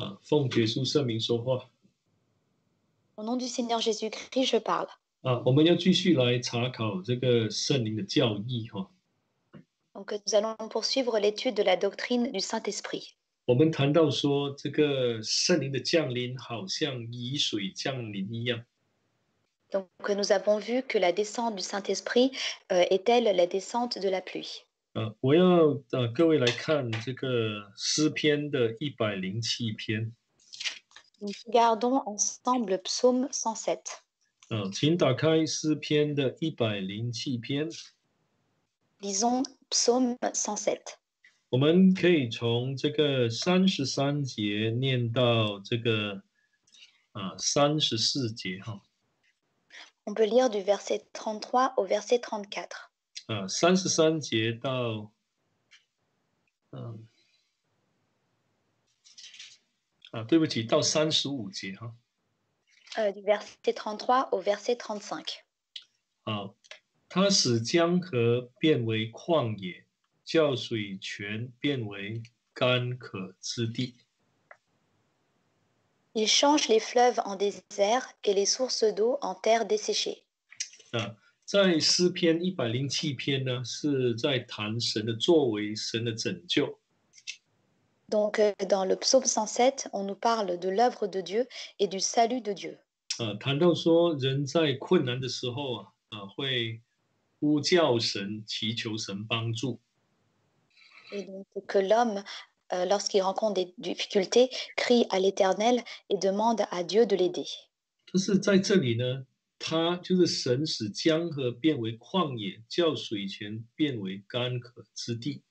啊，奉耶稣圣名说话 Au nom du Seigneur Jésus-Christ, je parle. 啊！我们要继续来查考这个圣灵的教义哈。 Donc, nous allons poursuivre l'étude de la doctrine du Saint-Esprit. 我们谈到说，这个圣灵的降临好像雨水降临一样 Donc, nous avons vu que la descente du Saint-Esprit euh, est telle la descente de la pluie. 啊！我要呃各位来看这个诗篇的一百零七篇 Nous regardons ensemble Psaume 107. 啊，请打开诗篇的一百零七篇，Lisons Psaume 107. 我们可以从这个三十三节念到这个啊三十四节哈。On peut lire du verset 33 au verset 34. 啊，三十三节到，嗯，啊，对不起，到三十五节哈。Euh, du verset 33 au verset 35. 啊，他使江河变为旷野，叫水泉变为干渴之地。Il change les fleuves en désert et les sources d'eau en terre desséchée. 啊，在诗篇一百零七篇呢，是在谈神的作为，神的拯救。Donc, euh, dans le psaume 107, on nous parle de l'œuvre de Dieu et du salut de Dieu. 啊，谈到说人在困难的时候啊，啊，会呼叫神，祈求神帮助。Et donc, que l'homme, euh, lorsqu'il rencontre des difficultés, crie à l'Éternel et demande à Dieu de l'aider. 但是在这里呢，他就是神使江河变为旷野，叫水泉变为干渴之地。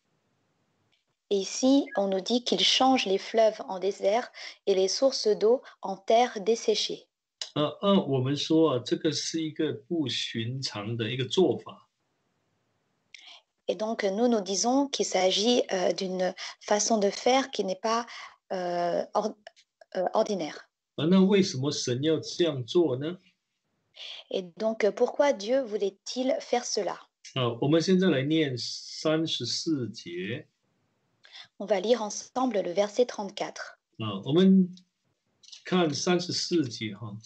Et ici, on nous dit qu'il change les fleuves en désert et les sources d'eau en terre desséchée. 啊啊，我们说啊，这个是一个不寻常的一个做法 Et donc, nous, nous disons qu'il s'agit euh, d'une façon de faire qui n'est pas euh, or- euh, ordinaire. 啊。那为什么神要这样做呢？ Et donc, euh, pourquoi Dieu voulait-il faire cela 啊，我们现在来念三十四节 On va lire ensemble le verset 34. 啊，我们看三十四节哈，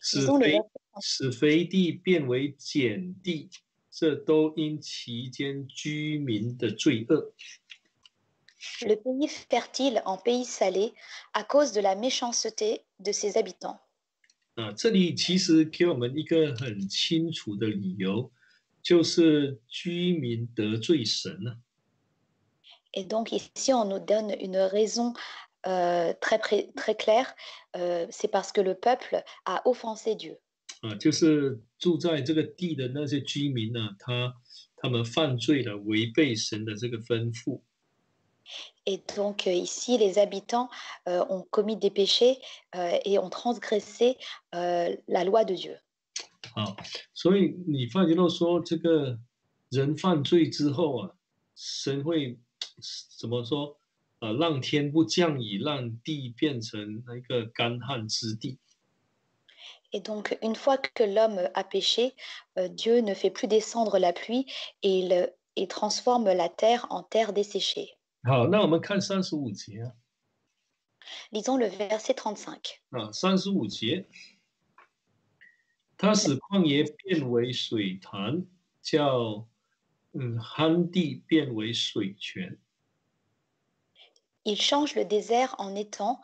使 Disons le 肥 verset 使肥地变为碱地，这都因其间居民的罪恶。 Le pays fertile en pays salé à cause de la méchanceté de ses habitants. 啊，这里其实给我们一个很清楚的理由，就是居民得罪神了、Et donc ici, on nous donne une raison euh, très, très claire, euh, c'est parce que le peuple a offensé Dieu. 啊，就是住在这个地的那些居民呢，他他们犯罪了，违背神的这个吩咐 Et donc euh, ici, les habitants euh, ont commis des péchés euh, et ont transgressé la loi de Dieu. Ah, et donc, une fois que l'homme a péché, Dieu ne fait plus descendre la pluie et il transforme la terre en terre desséchée. 好，那我们看三十五节啊。Lisons le verset 35. 啊，三十五节，他使旷野变为水潭，叫嗯旱地变为水泉。Il change le désert en étang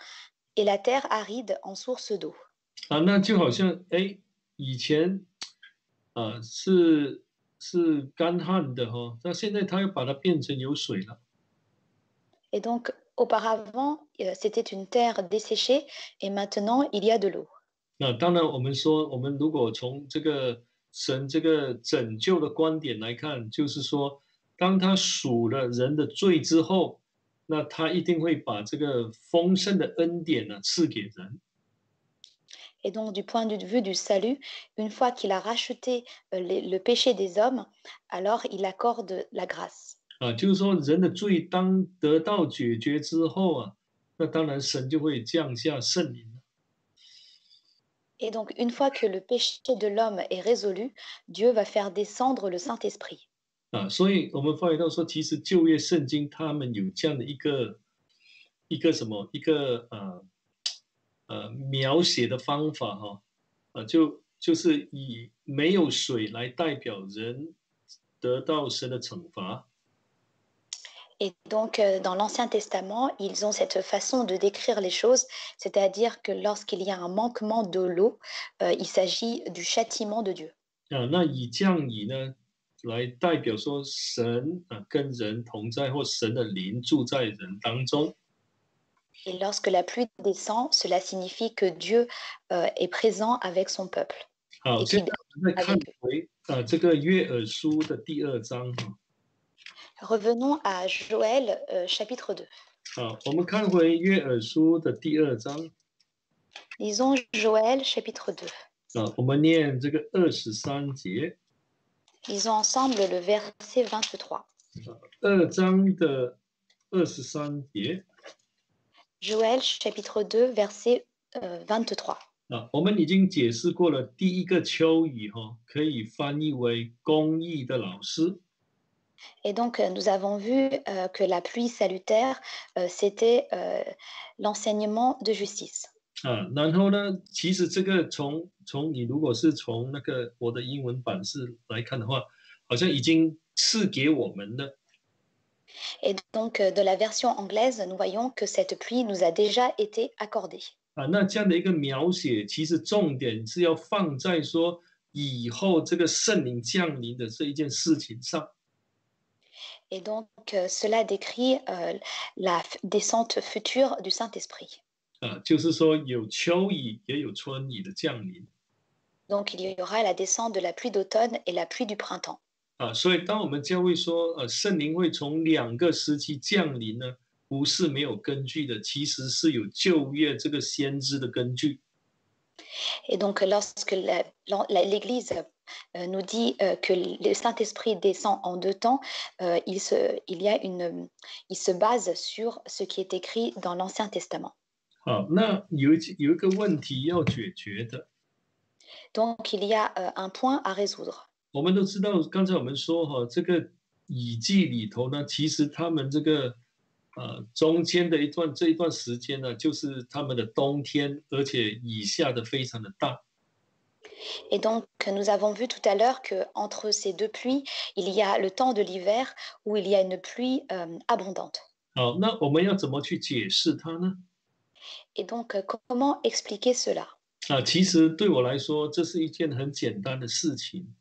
et la terre aride en source d'eau. 啊，那就好像哎，以前啊是是干旱的哈、那现在他又把它变成有水了。Et donc, auparavant, euh, c'était une terre desséchée et maintenant, il y a de l'eau. 那当然，我们说，我们如果从这个神这个拯救的观点来看，就是说，当他数了人的罪之后，那他一定会把这个丰盛的恩典呢赐给人。 Et donc, du point de vue du salut, une fois qu'il a racheté euh, les- le péché des hommes, alors il accorde la grâce. 啊，就是说，人的罪当得到解决之后啊，那当然神就会降下圣灵了。Et donc, une fois que le péché de l'homme est résolu, Dieu va faire descendre le Saint-Esprit. 啊，所 Et donc, euh, dans l'Ancien Testament, ils ont cette façon de décrire les choses, c'est-à-dire que lorsqu'il y a un manquement de l'eau, euh, il s'agit du châtiment de Dieu. 啊，那以降雨呢来代表说神啊跟人同在，或神的灵住在人当中。 Et lorsque la pluie descend, cela signifie que Dieu euh, est présent avec son peuple. 好， Et 现 qu'il 在我们再看回啊这个约珥书的第二章哈。 Revenons à Joël euh, chapitre 2. 好，我们看回约珥书的第二章 Lisons Joël chapitre 2. 啊，我们念这个二十三节， Lisons ensemble le verset 23. 二章的二十三节 Joël chapitre 2 verset euh, 23. 啊，我们已经解释过了，第一个秋雨哈、可以翻译为公义的老师 Et donc, euh, nous avons vu euh, que la pluie salutaire, euh, c'était euh, l'enseignement de justice. 啊，然后呢，其实这个从从你如果是从那个我的英文版式来看的话，好像已经赐给我们的 Et donc, euh, de la version anglaise, nous voyons que cette pluie nous a déjà été accordée. 啊，那这样的一个描写，其实重点是要放在说以后这个圣灵降临的这一件事情上。 Et donc, euh, cela décrit euh, la f- descente future du Saint-Esprit. 啊，就是说有秋雨也有春雨的降临 Donc, il y aura la descente de la pluie d'automne et la pluie du printemps. 啊，所以当我们教会说，呃，圣灵会从两个时期降临呢，不是没有根据的，其实是有旧约这个先知的根据 Et donc, lorsque la- l'en- la- l'Église euh, nous dit euh, que le Saint-Esprit descend en deux temps, euh, il, se, il, y a une, il se base sur ce qui est écrit dans l'Ancien Testament. 好，那有一有一个问题要解决的， Donc, il y a euh, un point à résoudre. 我们都知道，刚才我们说哈，这个以记里头呢，其实他们这个呃中间的一段这一段时间呢，就是他们的冬天，而且以下的非常的大。 Et donc, nous avons vu tout à l'heure qu'entre ces deux pluies, il y a le temps de l'hiver où il y a une pluie euh, abondante. 好，那我们要怎么去解释它呢？ Et donc, euh, comment expliquer cela 啊，其实对我来说，这是一件很简单的事情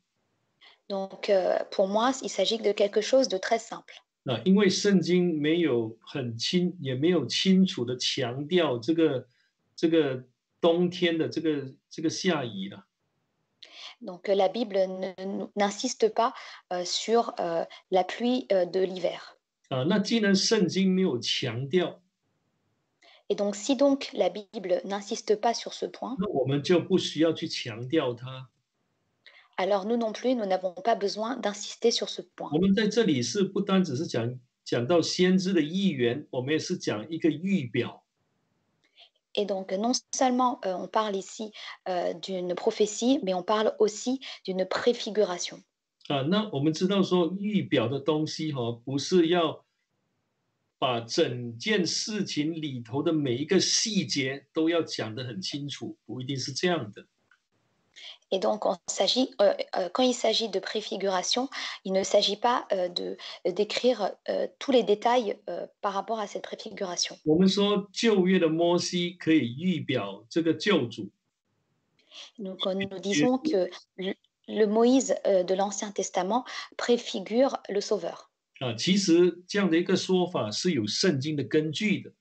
Donc, euh, pour moi, il s'agit de quelque chose de très simple. 啊，因为圣经没有很清，也没有清楚的强调这个这个冬天的这个这个下雨了。 Donc euh, la Bible n'insiste pas euh, sur euh, la pluie de l'hiver. Et donc si donc la Bible n'insiste pas sur ce point, alors nous non plus, nous n'avons pas besoin d'insister sur ce point. Et donc, non seulement euh, on parle ici euh, d'une prophétie, mais on parle aussi d'une préfiguration. 啊。那我们知道说预表的东西哈、不是要把整件事情里头的每一个细节都要讲得很清楚，不一定是这样的。Et donc, on s'agit, euh, euh, quand il s'agit de préfiguration, il ne s'agit pas euh, de d'écrire euh, tous les détails euh, par rapport à cette préfiguration. 我们说旧约的摩西可以预表这个救主， Donc, euh, nous disons que le, le Moïse euh, de l'Ancien Testament préfigure le Sauveur. 啊，其实这样的一个说法是有圣经的根据的。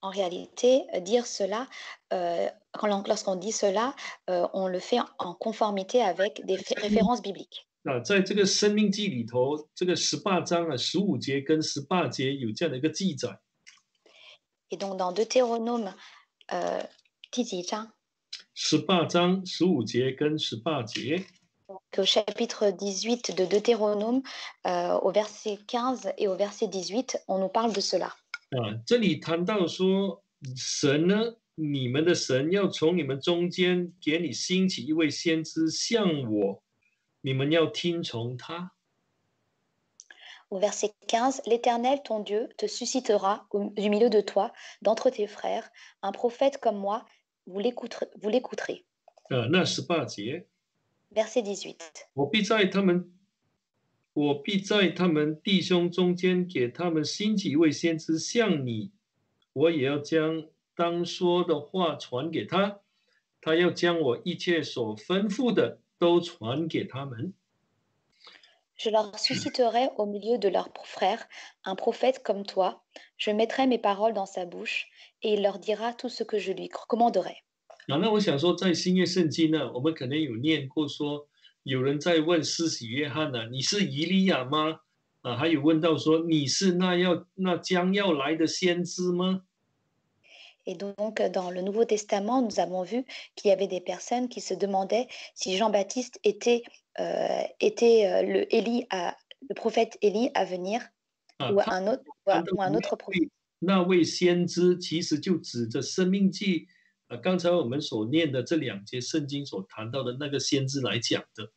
En réalité, euh, dire cela, euh, quand l'on- lorsqu'on dit cela, euh, on le fait en- en conformité avec des fé- références bibliques. 啊，在这个《生命记》里头，这个十八章啊，十五节跟十八节有这样的一个记载。 Et donc, dans Deutéronome, euh, 第几章十八章十五节跟十八节 qu'au chapitre 18 de Deutéronome, euh, au verset 15 et au verset 18, on nous parle de cela. 啊，这里谈到说，神呢，你们的神要从你们中间给你兴起一位先知，像我，你们要听从他。Au verset 15, l'Éternel, ton Dieu, te suscitera au- du milieu de toi, d'entre tes frères, un prophète comme moi, vous l'écouterez. vous l'écouterez. 啊，那十八节，Verset 18. 我必在他们，我必在他们弟兄中间给他们兴起一位先知，像你，我也要将当说的话传给他，他要将我一切所吩咐的都传给他们。Je leur susciterai au milieu de leurs frères un prophète comme toi. Je mettrai mes paroles dans sa bouche et il leur dira tout ce que je lui commanderai. 啊，那我想说，在新约圣经呢，我们可能有念过说，有人在问施洗约翰呢、你是以利亚吗？啊，还有问到说，你是那要那将要来的先知吗？Et donc, dans le Nouveau Testament, nous avons vu qu'il y avait des personnes qui se demandaient si Jean-Baptiste était, euh, était euh, le, Élie à- le prophète Élie à venir 啊，ou un autre, ou un- ou un autre prophète. 那位先知，其实就指着《生命记》啊，刚才我们所念的这两节圣经所谈到的那个先知来讲的。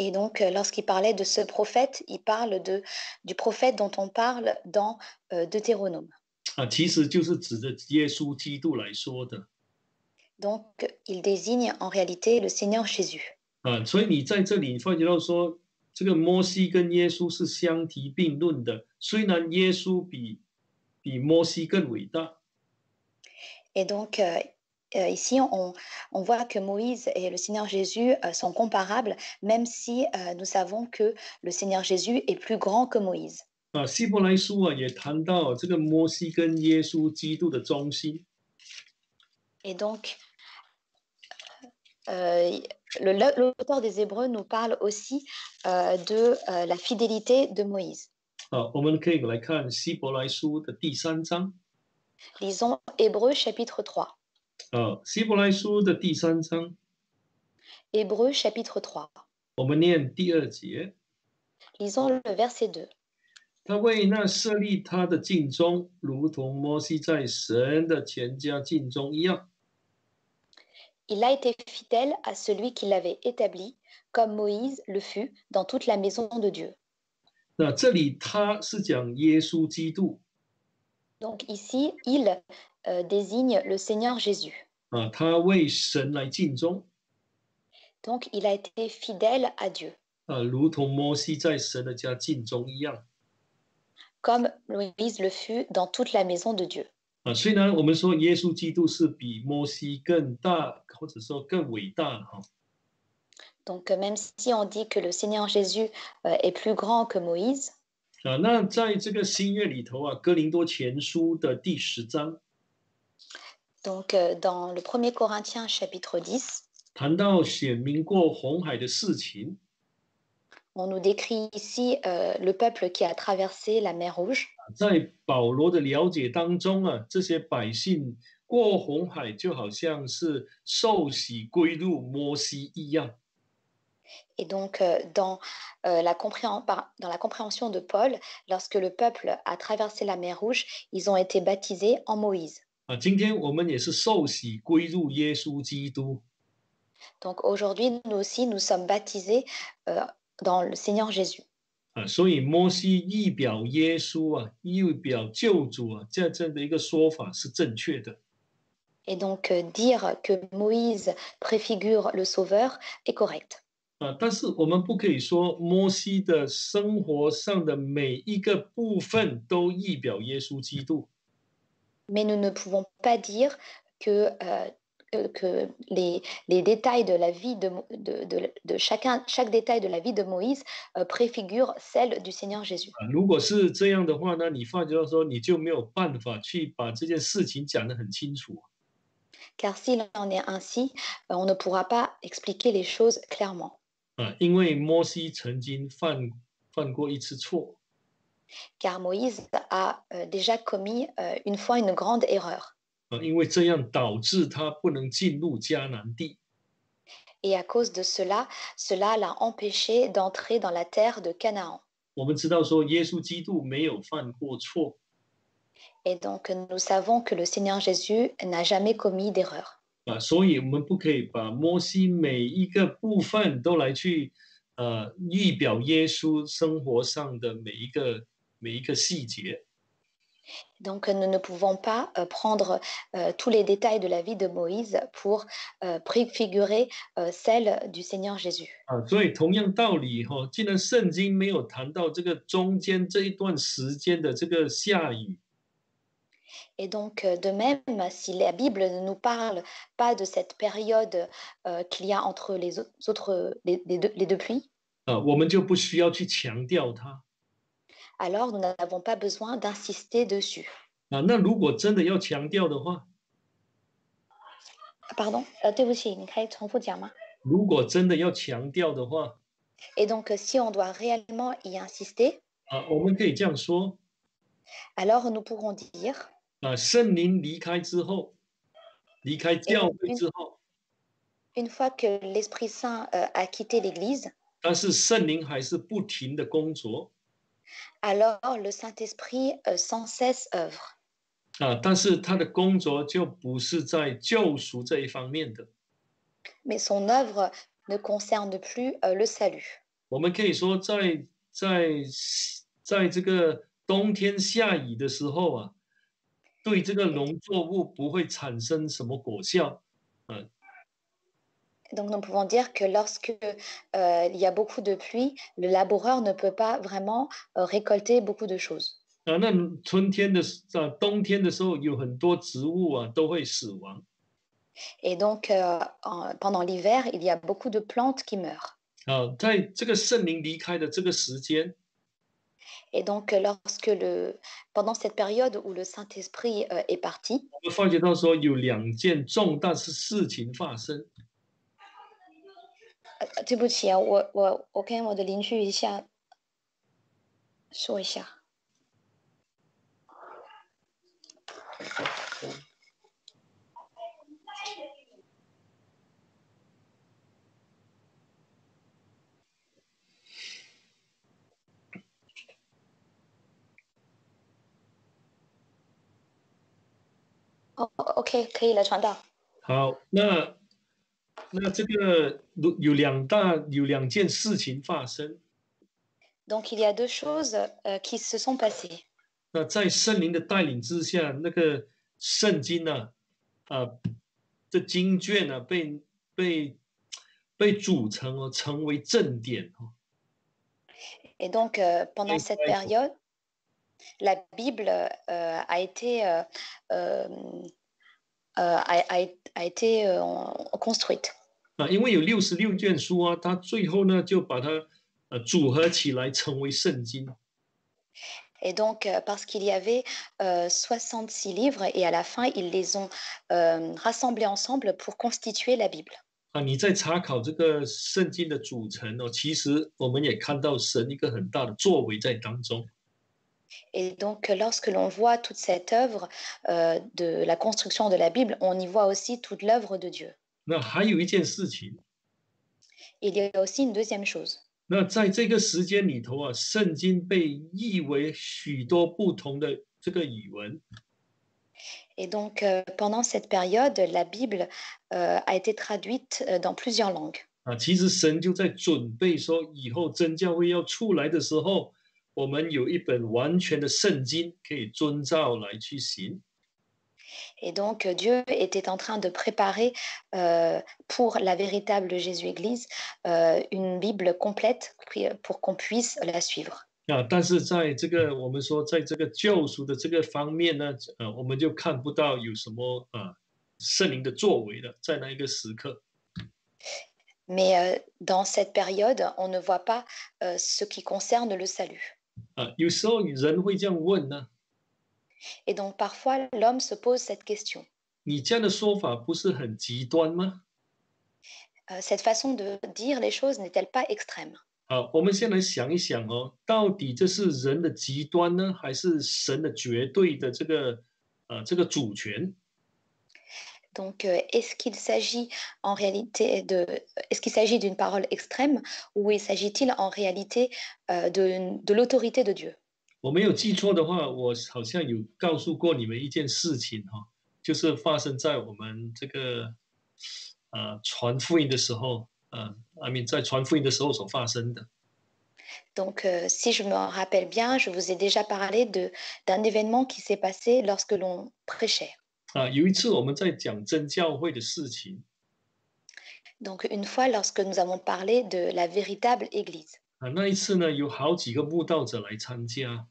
Et donc, euh, lorsqu'il parlait de ce prophète, il parle de, du prophète dont on parle dans euh, Deutéronome. Ah, donc, il désigne en réalité le Seigneur Jésus. Et donc, euh, ici, on, voit que Moïse et le Seigneur Jésus sont comparables, même si nous savons que le Seigneur Jésus est plus grand que Moïse. Et donc, l'auteur des Hébreux nous parle aussi de la fidélité de Moïse. Lisons Hébreux chapitre 3. 啊，希伯来书的第三章， Hébreux chapitre 3. 我们念第二节， Lisons le verset 2. 他为那设立他的尽忠，如同摩西在神的全家尽忠一样。 Il a été fidèle à celui qui l'avait établi, comme Moïse le fut dans toute la maison de Dieu. 那这里他是讲耶稣基督 Donc ici, il euh, désigne le Seigneur Jésus. 啊，他为神来尽忠 Donc il a été fidèle à Dieu, 啊，如同摩西在神的家尽忠一样 comme Moïse le fut dans toute la maison de Dieu. 啊。虽然我们说耶稣基督是比摩西更大，或者说更伟大哈， Donc euh, même si on dit que le Seigneur Jésus euh, est plus grand que Moïse, 啊，那在这个新约里头啊，《哥林多前书》的第十章 Donc, euh, dans le 1er Corinthiens, chapitre 10, on nous décrit ici euh, le peuple qui a traversé la mer Rouge. Et donc, euh, dans la compréhension de Paul, lorsque le peuple a traversé la mer Rouge, ils ont été baptisés en Moïse. 啊。今天我们也是受洗归入耶稣基督 Donc aujourd'hui, nous aussi, nous sommes baptisés euh, dans le Seigneur Jésus. 啊，所以摩西意表耶稣啊，意表救主啊，这这样的一个说法是正确的 Et donc, euh, dire que Moïse préfigure le Sauveur est correct. 啊。但是我们不可以说摩西的生活上的每一个部分都意表耶稣基督。Mais nous ne pouvons pas dire que, euh, que, que les, les détails de la vie de, Mo- de, de- de chacun, chaque détail de la vie de Moïse euh, préfigure celle du Seigneur Jésus. 啊，如果是这样的话呢，你发觉到说你就没有办法去把这件事情讲得很清楚 Car s'il en est ainsi, euh, on ne pourra pas expliquer les choses clairement. 啊，因为摩西曾经犯犯过一次错 Car Moïse a euh, déjà commis euh, une fois une grande erreur. 啊，因为这样导致他不能进入迦南地 Et à cause de cela, cela l'a empêché d'entrer dans la terre de Canaan. 我们知道说耶稣基督没有犯过错 Et donc nous savons que le Seigneur Jésus n'a jamais commis d'erreur. 啊，所以我们不可以把摩西每一个部分都来去 呃预表耶稣生活上的每一个 每一个细节。 Donc nous ne pouvons pas euh, prendre euh, tous les détails de la vie de Moïse pour euh, préfigurer euh, celle du Seigneur Jésus. 啊，所以同样道理哈、既然圣经没有谈到这个中间这一段时间的这个下雨， Et donc euh, de même, si la Bible ne nous parle pas de cette période euh, qu'il y a entre les au- autres les, les deux, les deux pluies, 啊，我们就不需要去强调它 alors nous n'avons pas besoin d'insister dessus. 啊。那如果真的要强调的话， Pardon, euh, 对不起，你可以重复讲吗？如果真的要强调的话 Et donc, euh, si on doit réellement y insister, 啊，我们可以这样说 alors nous pourrons dire 啊，圣灵离开之后，离开教会之后， une fois que l'Esprit Saint euh, a quitté l'Église, 但是圣灵还是不停的工作 alors le Saint-Esprit euh, sans cesse œuvre. 啊，但是他的工作就不是在救赎这一方面的。Mais son œuvre ne concerne plus euh, le salut. 我们可以说在，在在这个冬天下雨的时候啊，对这个农作物不会产生什么果效。Donc nous pouvons dire que lorsque euh, il y a beaucoup de pluie, le laboureur ne peut pas vraiment euh, récolter beaucoup de choses. 啊，那春天的时啊，冬天的时候有很多植物啊都会死亡 Et donc euh, en- pendant l'hiver, il y a beaucoup de plantes qui meurent. 啊，在这个圣灵离开的这个时间 Et donc euh, lorsque le pendant cette période où le Saint-Esprit euh, est parti, 我们发觉到说有两件重大的事情发生 呃对不起啊，我我我跟我的邻居一下说一下。哦，OK，可以了，传到。好，那那这个有有两大有两件事情发生。Donc il y a deux choses euh, qui se sont passées. 那在圣灵的带领之下，那个圣经呢、啊，这经卷呢、被被被组成哦，成为正典哦。Et donc euh, pendant cette période, la Bible euh, a été euh, euh, euh, a, a- a été euh, en- construite. 啊，因为有六十六卷书啊，它最后呢就把它呃组合起来成为圣经。 Et donc, euh, parce qu'il y avait euh, 66 livres et à la fin, ils les ont euh, rassemblés ensemble pour constituer la Bible. 啊，你在查考这个圣经的组成哦，其实我们也看到神一个很大的作为在当中。 Et donc, lorsque l'on voit toute cette œuvre euh, de la construction de la Bible, on y voit aussi toute l'œuvre de Dieu. 那还有一件事情， Il y a aussi une deuxième chose. 那在这个时间里头啊，圣经被译为许多不同的这个语文 Et donc, euh, pendant cette période, la Bible euh, a été traduite euh, dans plusieurs langues. 啊，其实神就在准备说，以后真教会要出来的时候， 我们有一本完全的圣经可以遵照来去行。 Et donc, euh, Dieu était en train de préparer euh, pour la véritable Jésus-Église euh, une Bible complète puis, euh, pour qu'on puisse la suivre. 啊，但是在这个我们说，在这个救赎的这个方面呢，呃，我们就看不到有什么啊圣灵的作为了，在那一个时刻。 Mais euh, dans cette période, on ne voit pas euh, ce qui concerne le salut. 啊，有时候人会这样问呢，Et donc, parfois, l'homme se pose cette question. 你这样的说法不是很极端吗？Euh, cette façon de dire les choses n'est-elle pas extrême 好，我们先来想一想哦，到底这是人的极端呢，还是神的绝对的这个呃这个主权？Donc, euh, est-ce qu'il s'agit en réalité de, est-ce qu'il s'agit d'une parole extrême ou il s'agit-il en réalité euh, de, de l'autorité de Dieu 我没有记错的话，我好像有告诉过你们一件事情哈、就是发生在我们这个呃传福音的时候 啊，I mean 在传福音的时候所发生的。 Donc, euh, si je me rappelle bien, je vous ai déjà parlé de d'un événement qui s'est passé lorsque l'on prêchait. 啊，有一次我们在讲真教会的事情 Donc, une fois, lorsque nous avons parlé de la véritable Église. 啊，那一次呢有好几个慕道者来参加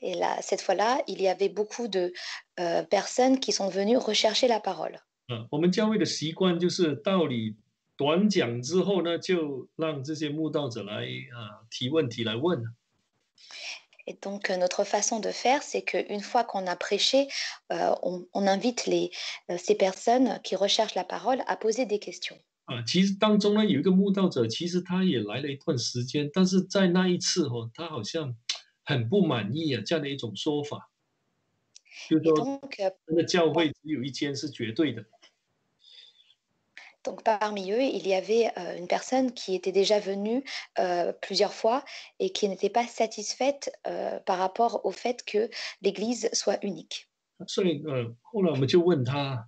Et là, cette fois-là, il y avait beaucoup de euh, personnes qui sont venues rechercher la parole. 啊，我们教会的习惯就是道理短讲之后呢，就让这些慕道者来啊提问题来问。Et donc, euh, notre façon de faire, c'est qu'une fois qu'on a prêché, euh, on, on invite les, euh, ces personnes qui recherchent la parole à poser des questions. 啊，其实当中呢有一个慕道者，其实他也来了一段时间，但是在那一次哦，他好像很不满意啊这样的一种说法，就是 Et 说 donc, euh, 真的教会只有一间是绝对的 donc, parmi eux, il y avait euh, une personne qui était déjà venue euh, plusieurs fois et qui n'était pas satisfaite euh, par rapport au fait que l'Église soit unique. 所以呃，后来我们就问他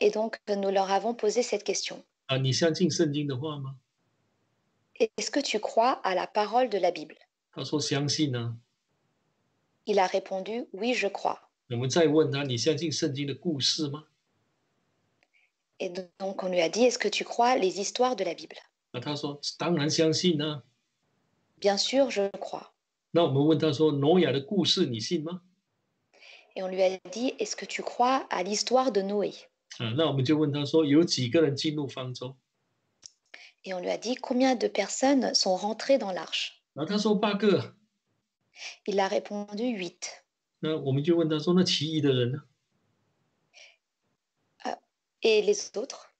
Et donc, nous leur avons posé cette question. 啊，你相信圣经的话吗？ Est-ce que tu crois à la parole de la Bible 他说相信呢、 Il a répondu, oui, je crois. 我们再问他，你相信圣经的故事吗？ Et donc, on lui a dit, est-ce que tu crois les histoires de la Bible 啊，他说当然相信呢、 Bien sûr, je crois. 那我们问他说挪亚的故事你信吗？ Et on lui a dit, est-ce que tu crois à l'histoire de Noé 啊，那我们就问他说有几个人进入方舟？ Et on lui a dit, combien de personnes sont rentrées dans l'arche 然后他说八个。 Il a répondu, huit. 那我们就问他说那其余的人呢？ Et les autres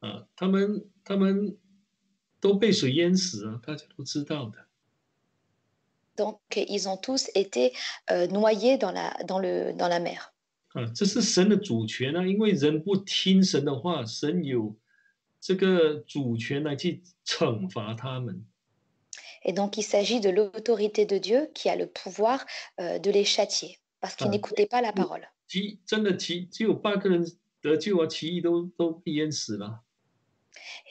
啊，他们他们都被水淹死啊，大家都知道的。 Donc, ils ont tous été euh, noyés dans la, dans, le, dans la mer. 啊，这是神的主权啊，因为人不听神的话，神有这个主权来去惩罚他们。 Et donc, il s'agit de l'autorité de Dieu qui a le pouvoir euh, de les châtier parce qu'ils Ah. n'écoutaient pas la parole. 其真的其只有八个人 得救啊，其余都都被淹死了。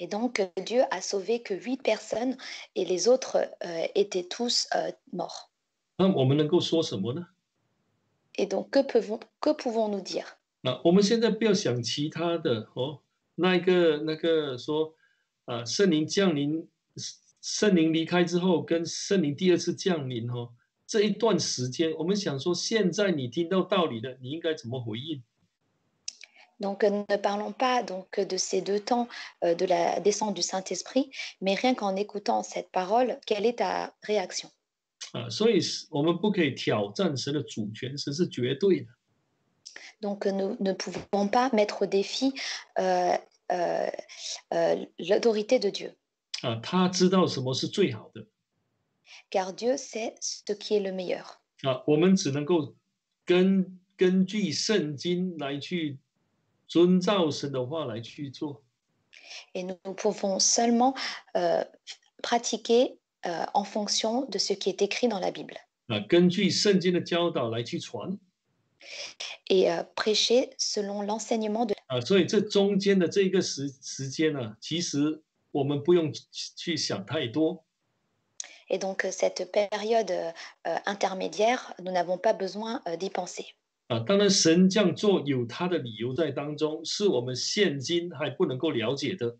Et donc, euh, Dieu a sauvé que huit personnes et les autres euh, étaient tous euh, morts. 那我们能够说什么呢？Et donc, que pouvons, que pouvons-nous dire 啊，我们现在不要想其他的哦，那一个那个说啊，圣灵降临，圣灵离开之后，跟圣灵第二次降临哦，这一段时间，我们想说，现在你听到道理了，你应该怎么回应？Donc, euh, ne parlons pas donc de ces deux temps euh, de la descente du Saint-Esprit, mais rien qu'en écoutant cette parole, quelle est ta réaction 啊，所以是我们不可以挑战神的主权，神是绝对的 Donc, euh, nous ne pouvons pas mettre au défi euh, euh, euh, l'autorité de Dieu, 啊，他知道什么是最好的 car Dieu sait ce qui est le meilleur. 啊，我们只能够根根据圣经来去遵照神的话来去做。 Et nous pouvons seulement euh, pratiquer euh, en fonction de ce qui est écrit dans la Bible. Et euh, prêcher selon l'enseignement de. Et donc cette période intermédiaire, nous n'avons pas besoin d'y penser. 啊。当然，神这样做有他的理由在当中，是我们现今还不能够了解的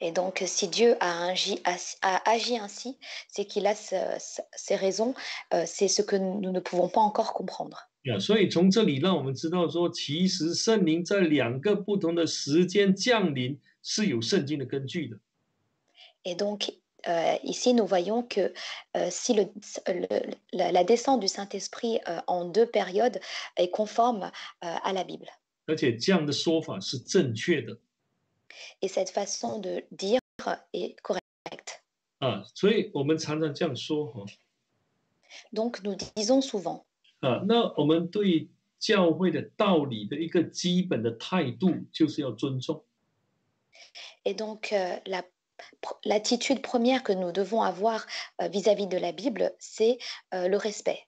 Et donc, si Dieu a agi, as- a agi ainsi, c'est qu'il a ce- ces raisons, euh, c'est ce que nous ne pouvons pas encore comprendre. 啊。所以从这里让我们知道说，其实圣灵在两个不同的时间降临是有圣经的根据的 Et donc, euh, ici, nous voyons que euh, si la, descente du Saint-Esprit euh, en deux périodes est conforme euh, à la Bible. Et cette façon de dire est correcte. Donc, nous disons souvent. Et donc, la l'attitude première que nous devons avoir euh, vis-à-vis de la Bible, c'est euh, le respect.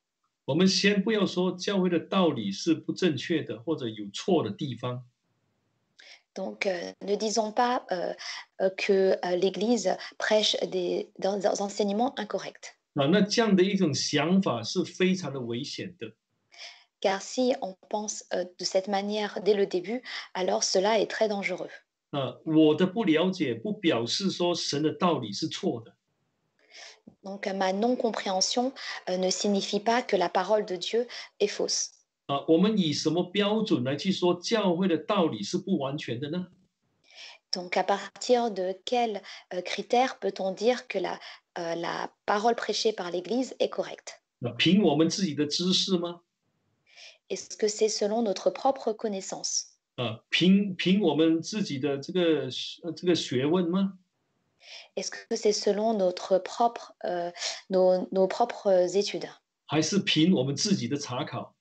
Donc, euh, ne disons pas que l'Église prêche des, enseignements incorrects. Car si on pense de cette manière dès le début, alors cela est très dangereux. 啊，我的不了解不表示说神的道理是错的。 Donc, euh, ma non-compréhension euh, ne signifie pas que la parole de Dieu est fausse. 啊，我们以什么标准来去说教会的道理是不完全的呢？ Donc, à partir de quels euh, critères peut-on dire que la, euh, la parole prêchée par l'Église est correcte 那凭我们自己的知识吗？ Est-ce que c'est selon notre propre connaissance 啊，凭凭我们自己的这个呃这个学问吗？Est-ce que c'est selon notre propre, euh, nos, nos propres études 还是凭我们自己的查考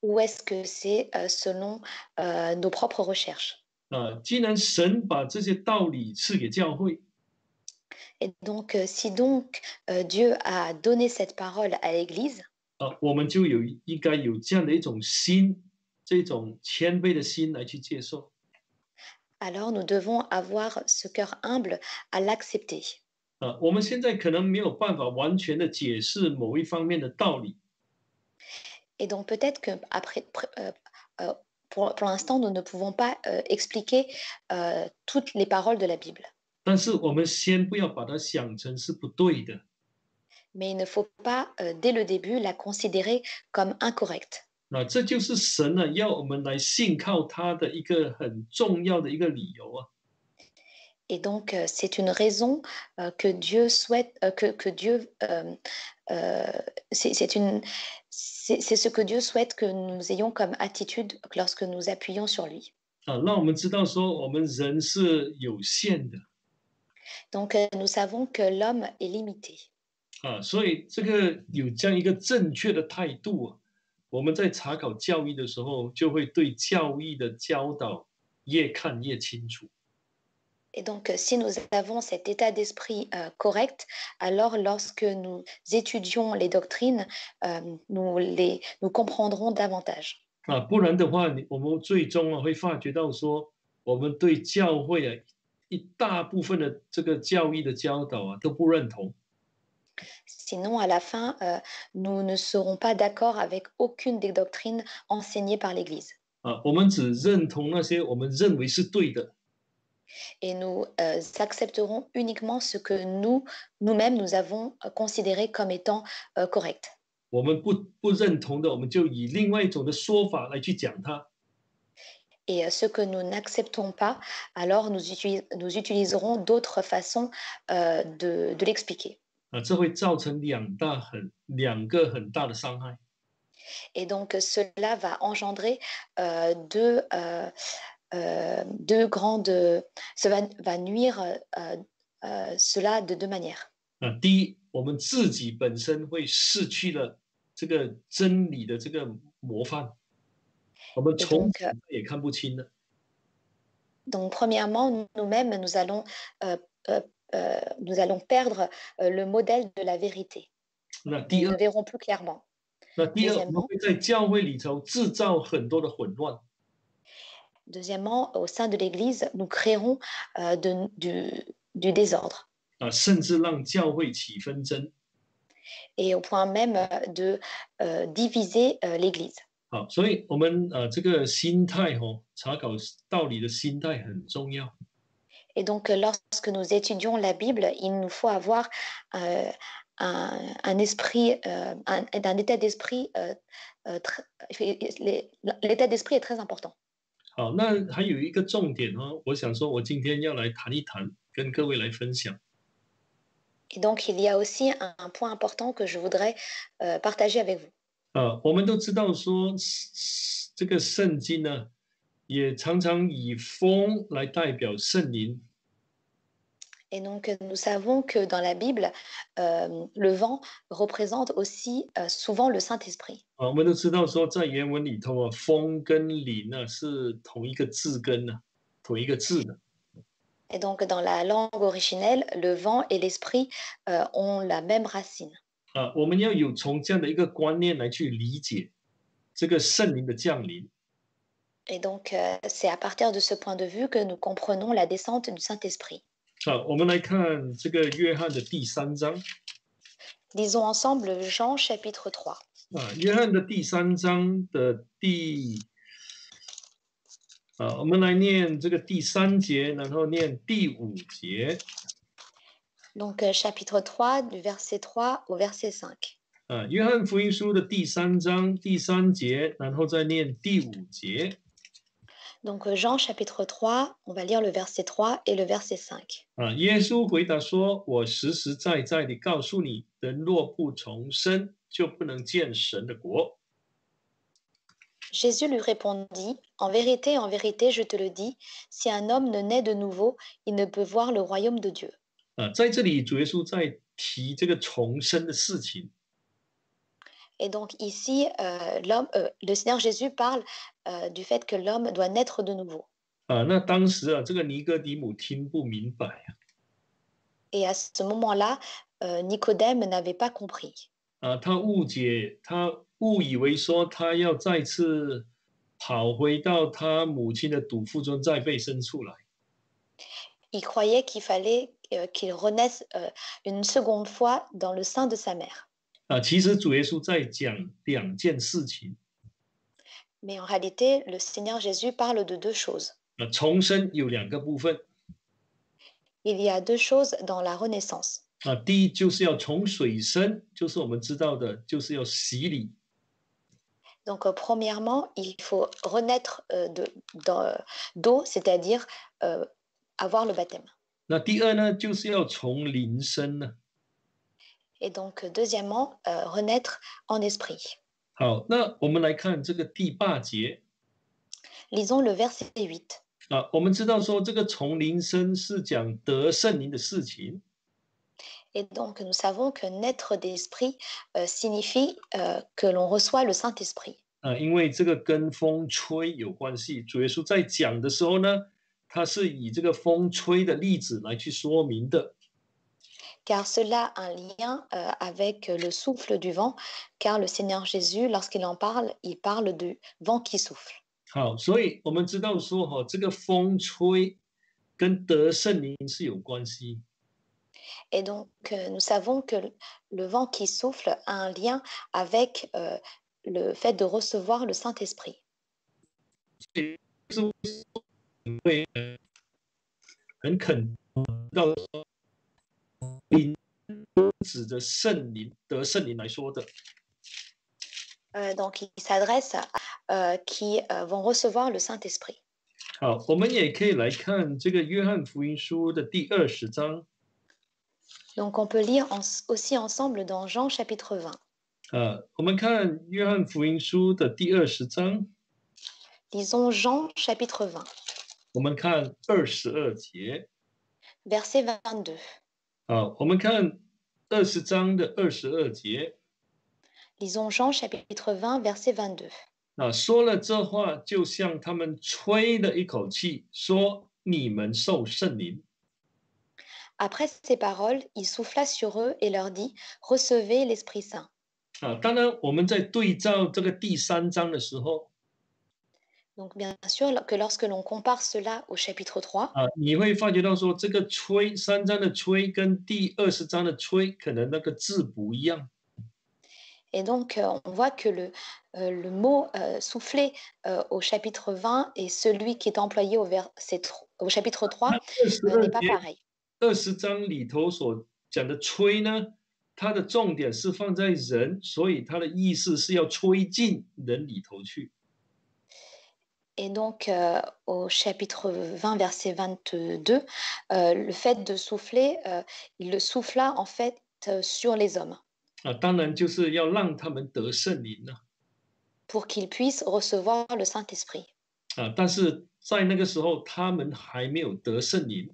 ？Ou est-ce que c'est euh, selon euh, nos propres recherches 啊，既然神把这些道理赐给教会，Et donc, euh, si donc euh, Dieu a donné cette parole à l'Église, 啊，我们就有应该有这样的一种心，这种谦卑的心来去接受。 alors nous devons avoir ce cœur humble à l'accepter. 啊，我们现在可能没有办法完全的解释某一方面的道理， Et donc peut-être que après, pr- euh, euh, pour, pour l'instant, nous ne pouvons pas euh, expliquer euh, toutes les paroles de la Bible. 但是我们先不要把它想成是不对的。 Mais il ne faut pas, euh, dès le début, la considérer comme incorrecte. 啊，这就是神呢要我们来信靠他的一个很重要的一个理由啊。Et donc, euh, c'est une raison euh, que Dieu souhaite, euh, que, que Dieu, euh, euh, c'est c'est une, c'est c'est ce que Dieu souhaite que nous ayons comme attitude lorsque nous appuyons sur lui. 啊，让我们知道说我们人是有限的 Donc, euh, nous savons que l'homme est limité. 啊，所以这个有这样一个正确的态度啊，我们在查考教义的时候，就会对教义的教导越看越清楚。Et donc, euh, si nous avons cet état d'esprit euh, correct, alors lorsque nous étudions les doctrines, euh, nous, les, nous comprendrons davantage. 啊，不然的话，你我们最终啊会发觉到说，我们对教会啊一大部分的这个教义的教导啊都不认同 Sinon, à la fin, euh, nous ne serons pas d'accord avec aucune des doctrines enseignées par l'Église. Ah, Et nous euh, accepterons uniquement ce que nous, nous-mêmes, nous avons euh, considéré comme étant euh, correct. Et euh, ce que nous n'acceptons pas, alors nous, utilis nous utiliserons d'autres façons euh, de, de l'expliquer. 啊，这会造成两大很两个很大的伤害 Et donc, euh, cela va engendrer euh, deux, euh, euh, deux grandes... Ça va, va nuire euh, euh, cela de deux manières. 啊。第一，我们自己本身会失去了这个真理的这个模范，我们从此也看不清了。Donc, premièrement, nous-mêmes, nous allons, euh, euh, euh, Euh, nous allons perdre euh, le modèle de la vérité. Nous ne verrons plus clairement. Deuxièmement, au sein de l'Église, nous créerons euh, du, du, désordre. Et au point même de euh, diviser euh, l'Église. Et donc, euh, lorsque nous étudions la Bible, il nous faut avoir euh, un, un esprit, euh, un, un état d'esprit. euh, euh, tr- les- L'état d'esprit est très important. 好，那还有一个重点哦，我想说，我今天要来谈一谈，跟各位来分享。 Et donc, il y a aussi un, un point important que je voudrais euh, partager avec vous. 啊，我们都知道说，这个圣经呢，也常常以风来代表圣灵 et donc, nous savons que dans la Bible, euh, le vent représente aussi euh, souvent le Saint-Esprit. Et donc, dans la langue originelle, le vent et l'esprit euh, ont la même racine. Et donc, c'est à partir de ce point de vue que nous comprenons la descente du Saint-Esprit. 好，我们来看这个约翰的第三章 Lisons ensemble Jean chapitre 3. 啊，约翰的第三章的第啊，我们来念这个第三节，然后念第五节 Donc, euh, chapitre 3, du verset 3 au verset 5. 啊，约翰福音书的第三章第三节，然后再念第五节 Donc euh, Jean chapitre 3, on va lire le verset 3 et le verset 5. Ah, Jésus lui répondit, En vérité, en vérité, je te le dis, si un homme ne naît de nouveau, il ne peut voir le royaume de Dieu. Et donc ici, euh, euh, le Seigneur Jésus parle euh, du fait que l'homme doit naître de nouveau. 啊。那当时啊，这个尼哥底母听不明白啊。 Et à ce moment-là, euh, Nicodème n'avait pas compris. 啊，他误解，他误以为说他要再次跑回到他母亲的肚腹中再被生出来。 Il croyait qu'il fallait euh, qu'il renaisse euh, une seconde fois dans le sein de sa mère. 啊，其实主耶稣在讲两件事情。 Mais en réalité, le Seigneur Jésus parle de deux choses. 啊，重生有两个部分。 Il y a deux choses dans la renaissance. 啊，第一就是要从水生，就是我们知道的，就是要洗礼。 Donc, euh, premièrement, il faut renaître euh, de- dans, euh, d'eau, c'est-à-dire euh, avoir le baptême. 那第二呢，就是要从灵生呢。 Et donc, euh, deuxièmement, euh, renaître en esprit. 好，那我们来看这个第八节 Lisons le verset huit 啊，我们知道说这个从灵生是讲得圣灵的事情。Et donc, nous savons que naître d'esprit euh, signifie euh, que l'on reçoit le Saint-Esprit. 啊，因为这个跟风吹有关系。主耶稣在讲的时候呢，他是以这个风吹的例子来去说明的。Car cela a un lien euh, avec le souffle du vent, car le Seigneur Jésus, lorsqu'il en parle, il parle du vent qui souffle. 好，所以我们知道说哈、这个风吹跟得圣灵是有关系。 Et donc, euh, nous savons que le- le vent qui souffle a un lien avec euh, le fait de recevoir le Saint-Esprit. 会呃很肯定到说灵指着圣灵得圣灵来说的。 Euh, donc, il s'adresse à euh, qui euh, vont recevoir le Saint-Esprit. 好，我们也可以来看这个约翰福音书的第二十章 Donc, on peut lire en- aussi ensemble dans Jean chapitre 20. 啊，我们看约翰福音书的第二十章， Lisons Jean chapitre 20, 我们看二十二节 verset 22. 啊，我们看二十章的二十二节 Lisons Jean chapitre 20, verset 22. 啊，说了这话，就像他们吹了一口气，说：“你们受圣灵。” Après ces paroles, il souffla sur eux et leur dit Recevez l'Esprit Saint. 啊，当然我们在对照这个第三章的时候 Donc, bien sûr, que lorsque l'on compare cela au chapitre 3, 啊，你会发觉到说，这个吹三章的吹跟第二十章的吹，可能那个字不一样 et donc euh, on voit que le, euh, le mot euh, souffler euh, au chapitre 20 et celui qui est employé au, verset tro- au chapitre 3二十 euh, 二 n'est pas 节 pareil. 二十章里头所讲的吹呢，它的重点是放在人，所以它的意思是要吹进人里头去。 Et donc, euh, au chapitre 20, verset 22, euh, le fait de souffler, euh, il le souffla en fait euh, sur les hommes 啊，当然就是要让他们得圣灵了 pour qu'ils puissent recevoir le Saint-Esprit. 啊，但是在那个时候他们还没有得圣灵，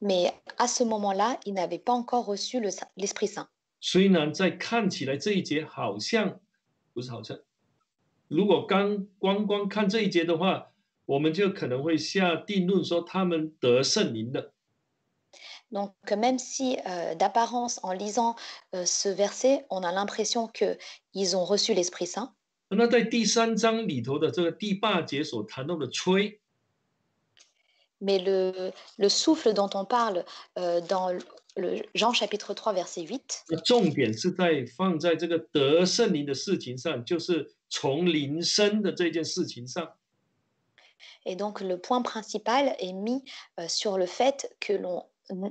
Mais à ce moment-là, ils n'avaient pas encore reçu le Saint- l'Esprit Saint. 虽然在看起来这一节好像不是好像， 如果刚光光看这一节的话，我们就可能会下定论说他们得圣灵了。Donc, même si euh, d'apparence, en lisant euh, ce verset, on a l'impression qu'ils ont reçu l'Esprit Saint, 那在第三章里头的这个第八节所谈到的吹，Mais le, le souffle dont on parle euh, dans le Jean chapitre 3, verset 8, 那重点是在放在这个得圣灵的事情上，就是从灵生的这件事情上。et donc le point principal est mis euh, sur le fait que l'on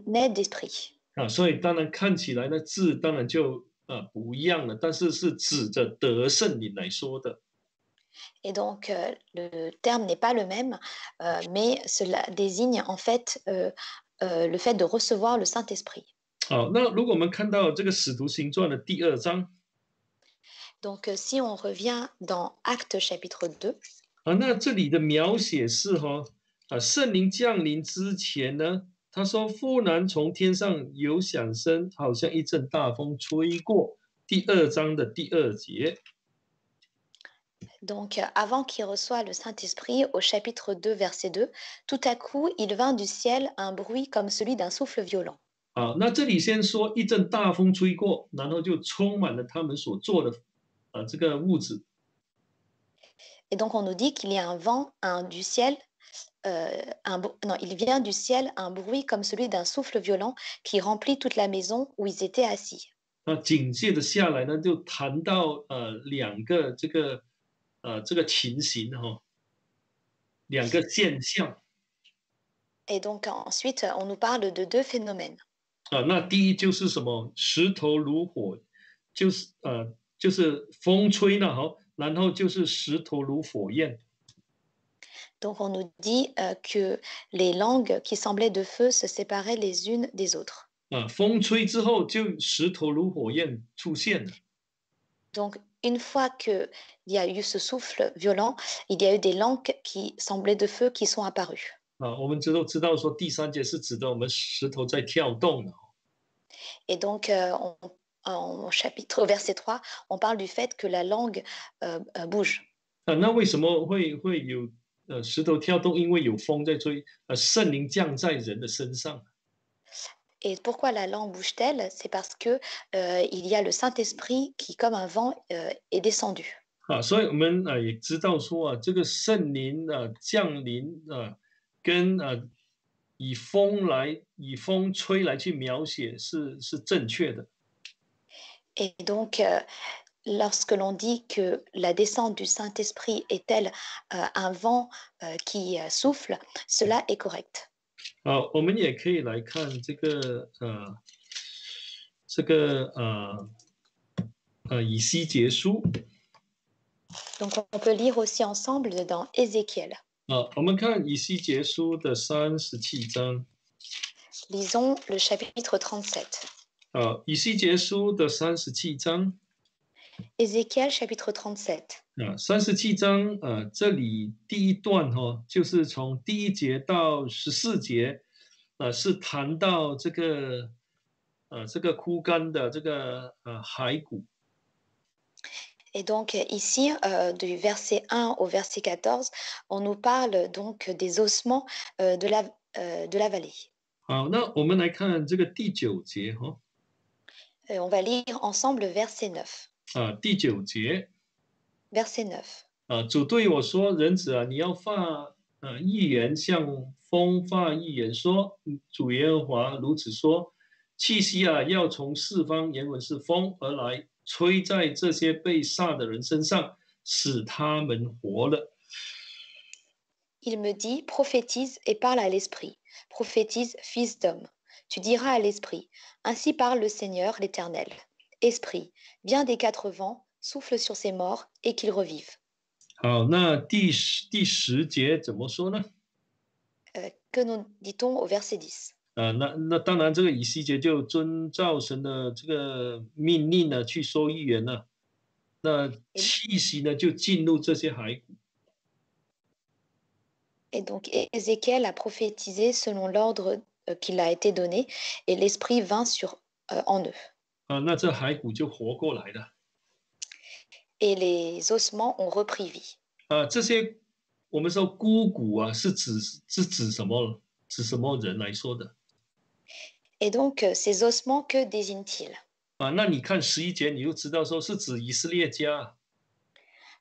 naît d'esprit. 啊，所以当然看起来呢字当然就啊不一样了，但是是指着得圣灵来说的。Et donc euh, le terme n'est pas le même, euh, mais cela désigne en fait euh, euh, le fait de recevoir le Saint-Esprit. 好，那如果我们看到这个使徒行传的第二章 Donc euh, si on revient dans Actes chapitre 2, 啊，那这里的描写是哈啊，圣灵降临之前呢，他说忽然从天上有响声，好像一阵大风吹过。第二章的第二节。 donc euh, avant qu'il reçoive le Saint-Esprit, au chapitre 2, verset 2, tout à coup il vint du ciel un bruit comme celui d'un souffle violent. 啊，那这里先说一阵大风吹过，然后就充满了他们所做的 啊这个屋子 Et donc on nous dit qu'il y a un vent un, du ciel, euh, un, br- non, il vient du ciel un bruit comme celui d'un souffle violent qui remplit toute la maison où ils étaient assis. 那紧接着下来呢，就谈到呃两个这个呃这个情形哈、两个现象 Et donc ensuite on nous parle de deux phénomènes. 啊。那第一就是什么，石头如火，就是呃 就是风吹呢，好，然后就是石头如火焰 Donc on nous dit euh, que les langues qui semblaient de feu se séparaient les unes des autres. 啊，风吹之后就石头如火焰出现了。Donc une fois qu'il y a eu ce souffle violent, il y a eu des langues qui semblaient de feu qui sont apparues. 啊，我们知道知道说第三节是指的我们石头在跳动的 Et donc, euh, on- en chapitre, verset 3, on parle du fait que la langue euh, euh, bouge. Euh, Et pourquoi la langue bouge-t-elle? C'est parce que il y a le Saint-Esprit qui, comme un vent, euh, est descendu. Et donc, euh, lorsque l'on dit que la descente du Saint-Esprit est telle euh, un vent euh, qui euh, souffle, cela est correct. Donc on peut lire aussi ensemble dans Ézéchiel. Lisons le chapitre 37. 啊，以西结书的三十七章 Ezéchiel chapitre trente-sept 啊，三十七章呃，这里第一段哈、哦，就是从第一节到十四节，呃，是谈到这个呃这个枯干的这个呃骸骨 Et donc euh, ici, euh, du verset 1 au verset 14, on nous parle donc des ossements euh, de, la, euh, de la vallée. 好，那我们来看这个第九节哈、Euh, on va lire ensemble le verset 9. 啊，第九节 Verset 9. 啊，主对我说：“人子啊，你要发呃预言，向风发预言说，嗯主耶和华如此说：气息啊，要从四方，原文是风而来，吹在这些被杀的人身上，使他们活了。 Il me dit, prophétise et parle à l'esprit. Prophétise, fils d'homme. Tu diras à l'esprit, ainsi parle le Seigneur l'Éternel. Esprit, viens des quatre vents, souffle sur ces morts et qu'ils revivent. ”好，那第十第十节怎么说呢？ Euh, que nous dit-on au verset 10啊，那那当然，这个以西结就遵照神的这个命令呢去说预言了。那气息呢就进入这些骸骨。 Et donc Ézéchiel a prophétisé selon l'ordre euh, qui lui a été donné et l'Esprit vint sur, euh, en eux. 啊，那这骸骨就活过来了。 Et les ossements ont repris vie. 啊，这些我们说孤骨啊，是指是指什么？指什么人来说的？ Et donc euh, ces ossements, que désignent-ils 啊，那你看十一节，你就知道说是指以色列家。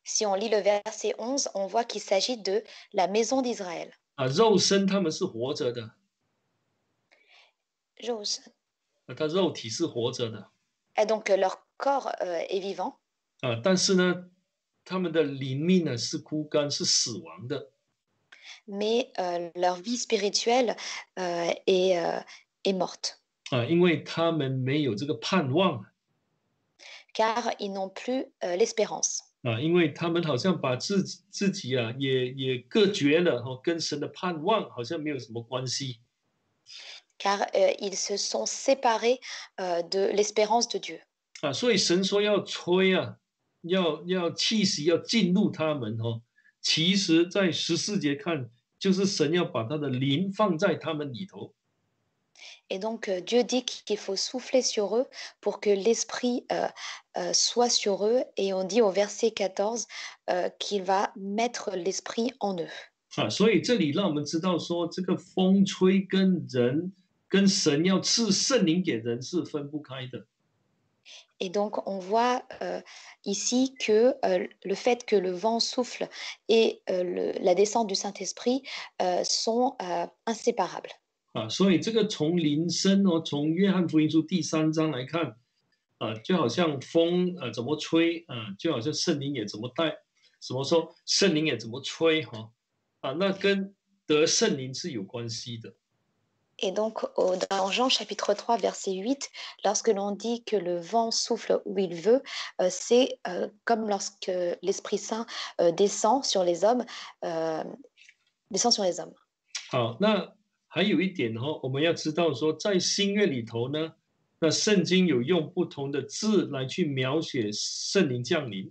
Si on lit le verset 11, on voit qu'il s'agit de la maison d'Israël. 啊，肉身他们是活着的， Jose. 啊，他肉体是活着的，Et donc euh, leur corps euh, est vivant, 啊，但是呢，他们的灵命呢是枯干，是死亡的，mais euh, leur vie spirituelle euh, est, euh, est morte, 啊，因为他们没有这个盼望，car ils n'ont plus euh, l'espérance, 啊，因为他们好像把自己自己啊也也隔绝了，哈、跟神的盼望好像没有什么关系，car euh, ils se sont séparés euh, de l'espérance de Dieu. Ah, Et donc euh, Dieu dit qu'il faut souffler sur eux pour que l'Esprit soit sur eux. Et on dit au verset 14 qu'il va mettre l'Esprit en eux. Ah, 跟神要赐圣灵给人是分不开的 Et donc, on voit euh, ici que euh, le fait que le vent souffle et euh, le- la descente du Saint-Esprit euh, sont euh, inséparables. 啊。所以这个从灵声哦，从约翰福音书第三章来看，啊，就好像风呃怎么吹啊，就好像圣灵也怎么带，怎么说圣灵也怎么吹哈啊，那跟得圣灵是有关系的 Et donc, au- dans Jean chapitre 3, verset 8, lorsque l'on dit que le vent souffle où il veut, euh, c'est euh, comme lorsque l'Esprit Saint euh, descend sur les hommes, euh, descend sur les hommes. 好，那还有一点哈、我们要知道说，在新约里头呢，那圣经有用不同的字来去描写圣灵降临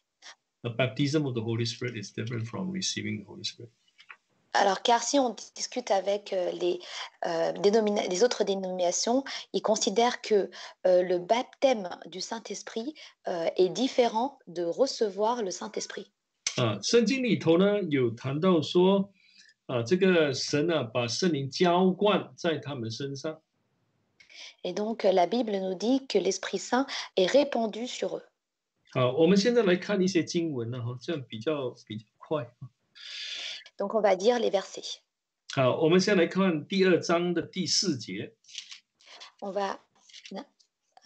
the baptism of the Holy Spirit is different from receiving the Holy Spirit. Alors, car si on discute avec euh, les, euh, les autres dénominations, ils considèrent que euh, le baptême du Saint-Esprit euh, est différent de recevoir le Saint-Esprit. Et donc, la Bible nous dit que l'Esprit Saint est répandu sur eux. 啊。我们现在来看一些经文呢，哈，这样比较比较快。 Donc, on va dire les versets. 好，我们先来看第二章的第四节， On va. Na-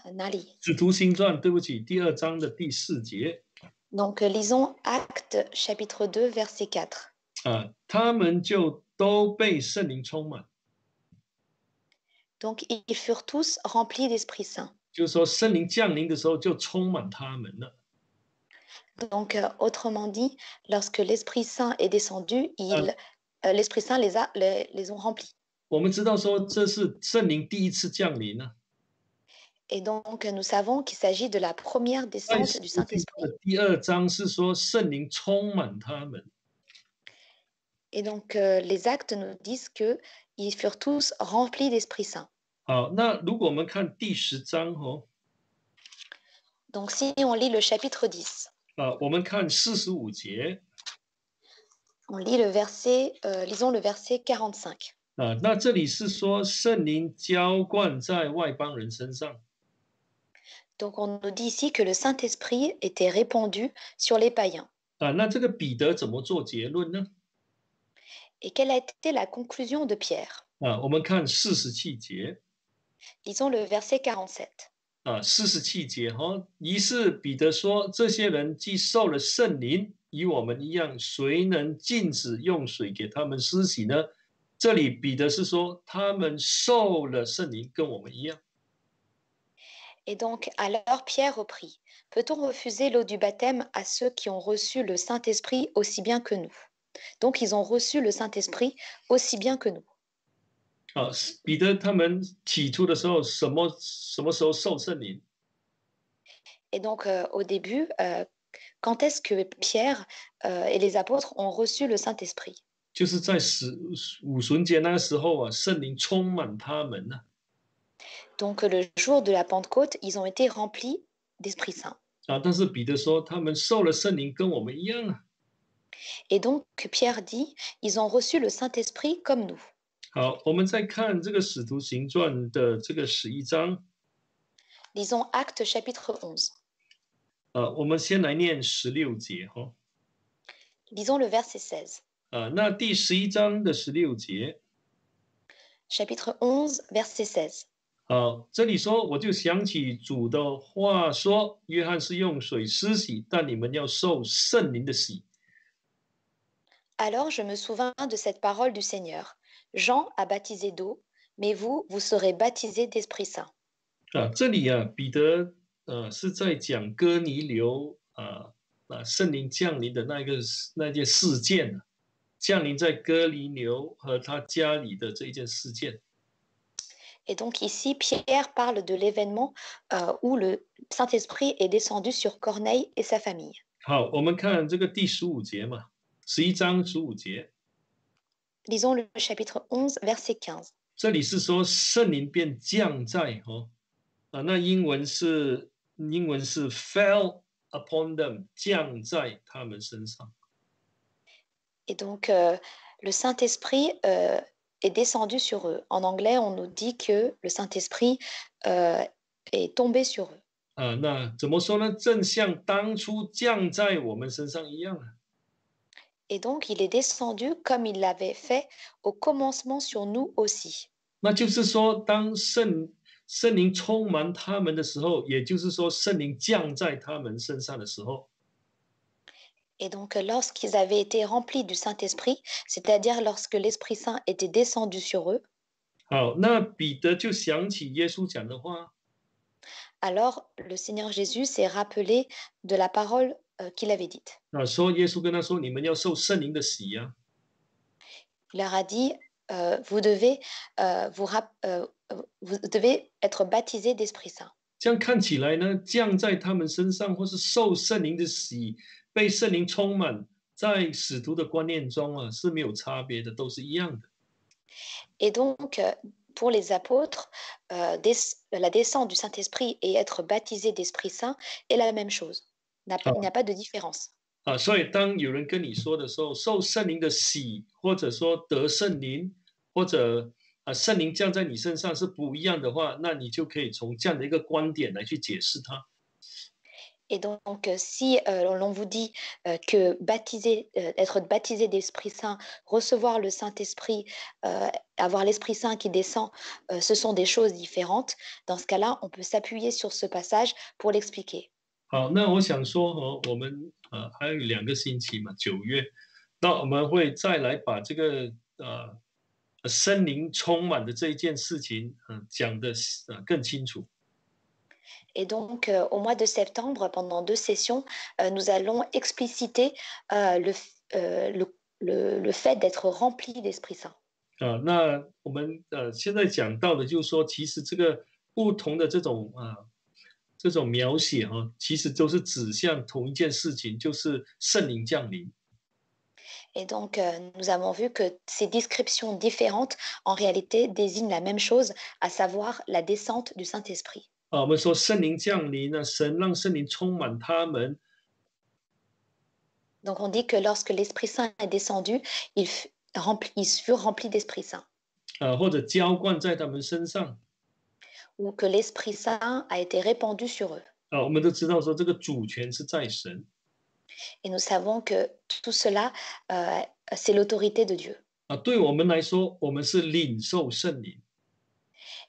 Nali. 《使徒行传》对不起，第二章的第四节 Donc, euh, lisons Actes chapitre 2, verset 4. 啊，他们就都被圣灵充满， Donc, ils furent tous remplis d'Esprit Saint. 就是说圣灵降临的时候就充满他们了。 Donc, euh, autrement dit, lorsque l'Esprit Saint est descendu, il, euh, l'Esprit Saint les, a, les, les ont remplis. 我们知道说这是圣灵第一次降临呢、 Et donc, euh, nous savons qu'il s'agit de la première 在 descente 使 du 徒行传 Saint-Esprit. 的第二章是说圣灵充满他们。 Et donc, euh, les actes nous disent que ils furent tous remplis d'Esprit Saint. 好，那如果我们看第十章哦， Donc, si on lit le chapitre 10, 啊，我们看四十五节 on lit le verset, euh, lisons le verset 45. 啊，那这里是说圣灵浇灌在外邦人身上 Donc, on nous dit ici que le Saint-Esprit était répandu sur les païens. 啊，那这个彼得怎么做结论呢？ Et quelle a été la conclusion de Pierre 啊，我们看四十七节 Lisons le verset 47. 啊，四十七节哈、于是彼得说：“这些人既受了圣灵，与我们一样，谁能禁止用水给他们施洗呢？”这里彼得是说他们受了圣灵，跟我们一样。 Et donc, alors Pierre reprit Peut-on refuser l'eau du baptême à ceux qui ont reçu le Saint-Esprit aussi bien que nous Donc, ils ont reçu le Saint-Esprit aussi bien que nous. 啊，彼得他们起初的时候，什么什么时候受圣灵？ Et donc, euh, au début, euh, Quand est-ce que Pierre euh, et les apôtres ont reçu le Saint-Esprit 就是在十五旬节那个时候啊，圣灵充满他们呢、 Donc le jour de la Pentecôte, ils ont été remplis d'Esprit Saint. 啊。但是彼得说，他们受了圣灵跟我们一样啊。 Et donc Pierre dit, ils ont reçu le Saint-Esprit comme nous. 好，我们再看这个使徒行传的这个十一章，Lisons Actes chapitre onze. 呃，我们先来念十六节哈。Lisons le verset seize. 啊，那第十一章的十六节，Chapitre onze, verset seize. 好，这里说，我就想起主的话说，约翰是用水施洗，但你们要受圣灵的洗。Alors je me souvins de cette parole du Seigneur. Jean a baptisé d'eau, mais vous, vous serez baptisés d'Esprit Saint. 啊，这里啊，彼得呃是在讲哥尼流啊啊圣灵降临的那个事那件事件啊，降临在哥尼流和他家里的这一件事件。 Et donc ici, Pierre parle de l'événement euh, où le Saint-Esprit est descendu sur Corneille et sa famille. 好，我们看这个第十五节嘛，十一章十五节， Lisons le chapitre 11, verset 15. 这里是说圣灵便降在哦啊，那英文是英文是 fell upon them，降在他们身上。 Et donc euh, le Saint-Esprit euh, est descendu sur eux. En anglais, on nous dit que le Saint-Esprit euh, est tombé sur eux. 啊，那怎么说呢？正像当初降在我们身上一样啊。 Et donc il est descendu comme il l'avait fait au commencement sur nous aussi. 那就是说，当圣圣灵充满他们的时候，也就是说，圣灵降在他们身上的时候， Et donc, euh, lorsqu'ils avaient été remplis du Saint-Esprit, c'est-à-dire lorsque l'Esprit Saint était descendu sur eux, 好，那彼得就想起耶稣讲的话， alors le Seigneur Jésus s'est rappelé de la parole euh, qu'il avait dite. 啊，说耶稣跟他说：“你们要受圣灵的洗呀、 Il leur a dit, euh, vous, devez, euh, vous, rap- euh, euh, vous devez être baptisés d'Esprit Saint. 这样看起来呢，降在他们身上，或是受圣灵的洗，被圣灵充满，在使徒的观念中啊是没有差别的，都是一样的。 Et donc, euh, pour les apôtres, euh, des- la descente du Saint-Esprit et être baptisé d'Esprit Saint est la même chose. N'a pas- Ah. Il n'y a pas de différence. 啊，所以当有人跟你说的时候，受圣灵的洗，或者说得圣灵，或者啊圣灵降在你身上是不一样的话，那你就可以从这样的一个观点来去解释它。 Et donc, euh, si euh, l'on vous dit euh, que baptiser, euh, être baptisé d'Esprit Saint, recevoir le Saint-Esprit, euh, avoir l'Esprit Saint qui descend, euh, ce sont des choses différentes, dans ce cas-là, on peut s'appuyer sur ce passage pour l'expliquer. 好，那我想说哦，我们呃还有两个星期嘛，九月，那我们会再来把这个呃森林充满的这一件事情，嗯、讲的呃更清楚。Et donc, euh, au mois de septembre, pendant deux sessions, euh, nous allons expliciter euh, le, euh, le- le- le fait d'être rempli d'Esprit Saint. 啊，那我们呃现在讲到的，就是说，其实这个不同的这种啊这种描写哈、其实都是指向同一件事情，就是圣灵降临。Et donc, euh, nous avons vu que ces descriptions différentes, en réalité, désignent la même chose, à savoir la descente du Saint-Esprit. 啊，我们说圣灵降临呢，神让圣灵充满他们，Donc, on dit que lorsque l'Esprit Saint est descendu, rempli- ils furent remplis d'Esprit Saint, 呃，或者浇灌在他们身上。ou que l'Esprit Saint a été répandu sur eux. Et nous savons que tout cela, euh, c'est l'autorité de Dieu.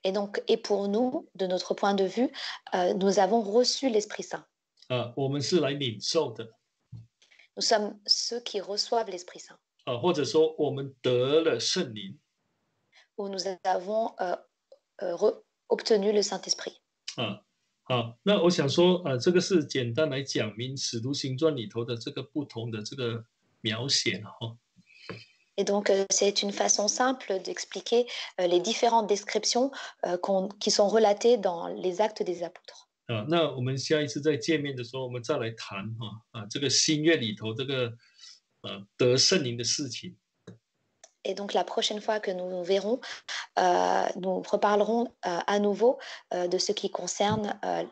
Et donc, et pour nous, de notre point de vue, euh, nous avons reçu l'Esprit Saint. Nous sommes ceux qui reçoivent l'Esprit Saint. Ou nous avons euh, euh re, obtenu le Saint-Esprit. 啊。好，那我想说，呃，这个是简单来讲明《使徒行传》里头的这个不同的这个描写了哈。 Et donc, euh, c'est une façon simple d'expliquer euh, les différentes descriptions euh, qu'on- qui sont relatées dans les actes des apôtres. 啊，那我们下一次再见面的时候，我们再来谈哈啊，这个新月里头这个呃得圣灵的事情。 Et donc la prochaine fois que nous nous verrons, euh, nous reparlerons euh, à nouveau euh, de ce qui concerne euh,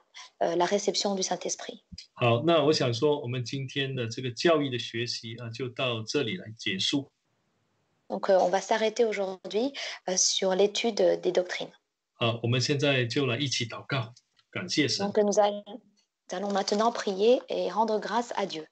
euh, la réception du Saint-Esprit. Donc euh, on va s'arrêter aujourd'hui sur l'étude des doctrines. Donc nous allons maintenant prier et rendre grâce à Dieu.